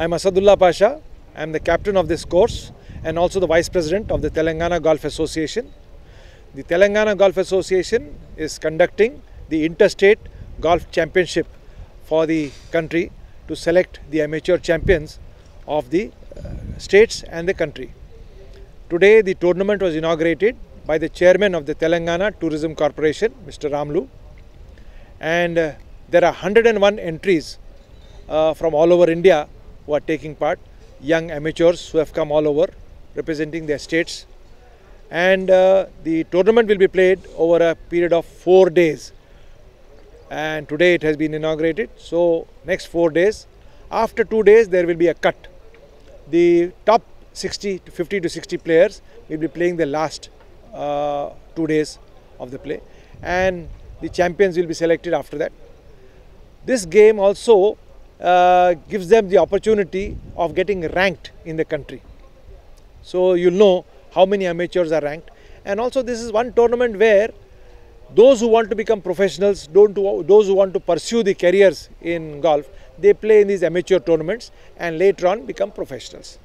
I'm Asadulla Pasha. I'm the captain of this course and also the vice president of the Telangana Golf Association. The Telangana Golf Association is conducting the interstate golf championship for the country to select the amateur champions of the uh, states and the country. Today the tournament was inaugurated by the chairman of the Telangana Tourism Corporation, Mr. Ramlu. And uh, there are 101 entries uh, from all over India who are taking part, young amateurs who have come all over representing their states. And uh, the tournament will be played over a period of four days. And today it has been inaugurated. So, next four days. After two days, there will be a cut. The top 60 to 50 to 60 players will be playing the last uh, two days of the play, and the champions will be selected after that. This game also uh, gives them the opportunity of getting ranked in the country. So you'll know how many amateurs are ranked, and also this is one tournament where those who want to become professionals, don't those who want to pursue the careers in golf, they play in these amateur tournaments and later on become professionals.